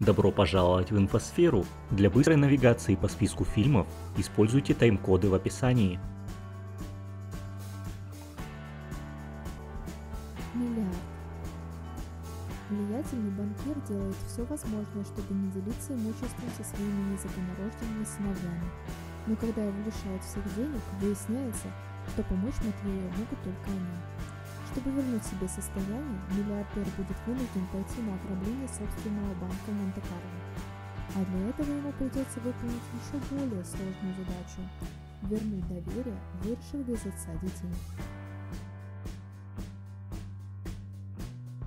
Добро пожаловать в инфосферу! Для быстрой навигации по списку фильмов используйте тайм-коды в описании. Миллиард. Влиятельный банкир делает все возможное, чтобы не делиться имуществом со своими незаконнорожденными сыновьями. Но когда его лишают всех денег, выясняется, что помочь Матвею могут только они. Чтобы вернуть себе состояние, миллиардер будет вынужден пойти на ограбление собственного банка Монте-Карло. А для этого ему придется выполнить еще более сложную задачу – вернуть доверие выросших без отца детей.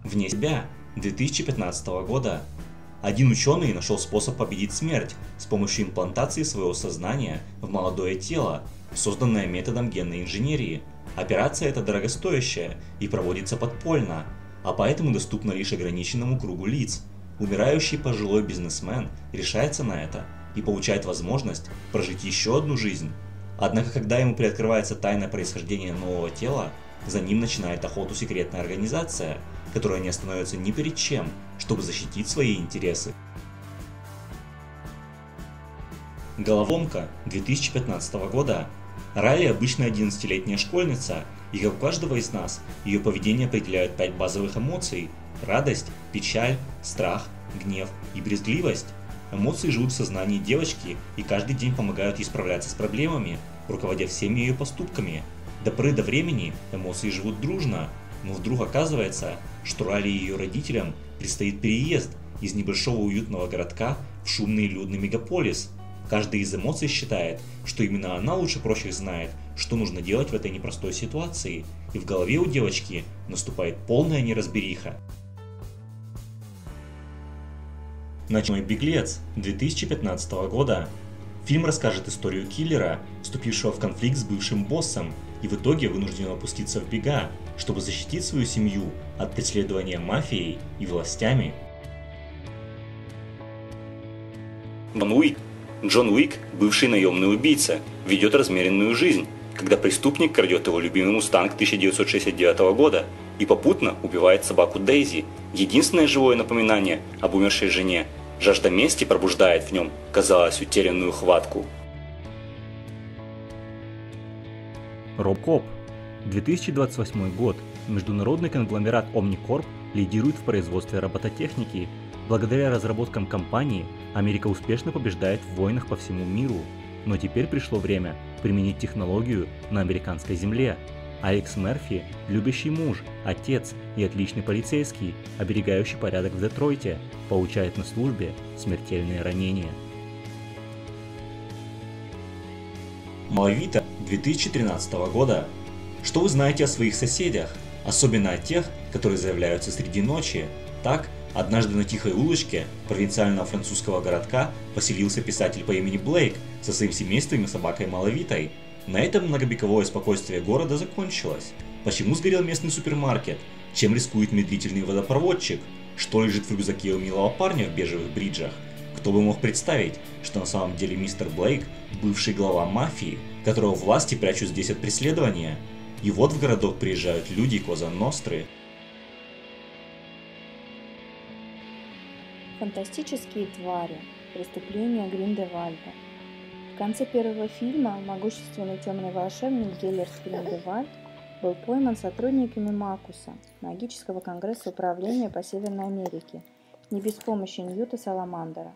Вне себя 2015 года один ученый нашел способ победить смерть с помощью имплантации своего сознания в молодое тело, созданное методом генной инженерии – Операция эта дорогостоящая и проводится подпольно, а поэтому доступна лишь ограниченному кругу лиц. Умирающий пожилой бизнесмен решается на это и получает возможность прожить еще одну жизнь. Однако, когда ему приоткрывается тайна происхождения нового тела, за ним начинает охоту секретная организация, которая не остановится ни перед чем, чтобы защитить свои интересы. Головоломка 2015 года Райли обычно 11-летняя школьница, и как у каждого из нас, ее поведение определяют пять базовых эмоций – радость, печаль, страх, гнев и брезгливость. Эмоции живут в сознании девочки и каждый день помогают ей справляться с проблемами, руководя всеми ее поступками. До поры до времени эмоции живут дружно, но вдруг оказывается, что Райли и ее родителям предстоит переезд из небольшого уютного городка в шумный людный мегаполис – Каждый из эмоций считает, что именно она лучше прочих знает, что нужно делать в этой непростой ситуации, и в голове у девочки наступает полная неразбериха. Ночной беглец 2015 года. Фильм расскажет историю киллера, вступившего в конфликт с бывшим боссом и в итоге вынужден опуститься в бега, чтобы защитить свою семью от преследования мафией и властями. Уик Джон Уик, бывший наемный убийца, ведет размеренную жизнь, когда преступник крадет его любимый мустанг 1969 года и попутно убивает собаку Дейзи, единственное живое напоминание об умершей жене. Жажда мести пробуждает в нем, казалось, утерянную хватку. Робкоп. 2028 год. Международный конгломерат Omnicorp лидирует в производстве робототехники Благодаря разработкам компании Америка успешно побеждает в войнах по всему миру. Но теперь пришло время применить технологию на американской земле. Алекс Мерфи – любящий муж, отец и отличный полицейский, оберегающий порядок в Детройте, получает на службе смертельные ранения. Малавита 2013 года. Что вы знаете о своих соседях, особенно о тех, которые заявляются среди ночи? Так, Однажды на тихой улочке провинциального французского городка поселился писатель по имени Блейк со своим семейством и собакой Маловитой. На этом многовековое спокойствие города закончилось. Почему сгорел местный супермаркет? Чем рискует медлительный водопроводчик? Что лежит в рюкзаке у милого парня в бежевых бриджах? Кто бы мог представить, что на самом деле мистер Блейк – бывший глава мафии, которого власти прячут здесь от преследования? И вот в городок приезжают люди Коза Ностры, Фантастические твари. Преступления Гриндевальда. В конце первого фильма могущественный темный волшебник Геллерс Гриндевальд был пойман сотрудниками Макуса, магического конгресса управления по Северной Америке, не без помощи Ньюта Саламандера.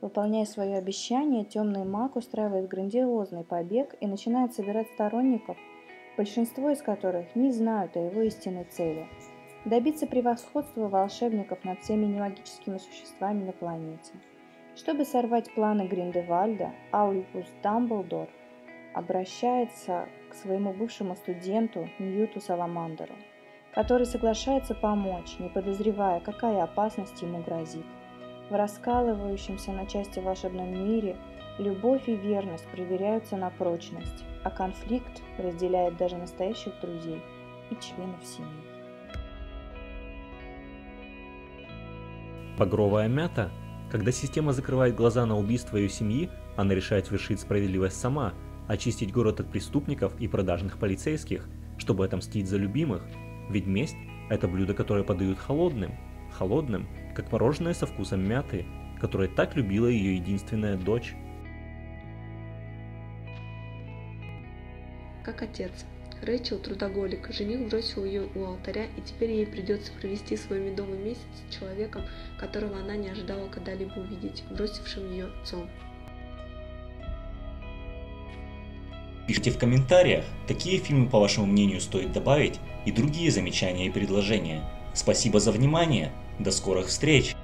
Выполняя свое обещание, темный маг устраивает грандиозный побег и начинает собирать сторонников, большинство из которых не знают о его истинной цели – добиться превосходства волшебников над всеми немагическими существами на планете. Чтобы сорвать планы Гриндевальда, Альбус Дамблдор обращается к своему бывшему студенту Ньюту Саламандеру, который соглашается помочь, не подозревая, какая опасность ему грозит. В раскалывающемся на части волшебном мире любовь и верность проверяются на прочность, а конфликт разделяет даже настоящих друзей и членов семьи. Багровая мята. Когда система закрывает глаза на убийство ее семьи, она решает вершить справедливость сама, очистить город от преступников и продажных полицейских, чтобы отомстить за любимых. Ведь месть – это блюдо, которое подают холодным. Холодным, как мороженое со вкусом мяты. которая так любила ее единственная дочь. Как отец. Рэйчел трудоголик, жених бросил ее у алтаря, и теперь ей придется провести свой медовый месяц с человеком, которого она не ожидала когда-либо увидеть, бросившим ее отцом. Пишите в комментариях, какие фильмы, по вашему мнению, стоит добавить и другие замечания и предложения. Спасибо за внимание, до скорых встреч!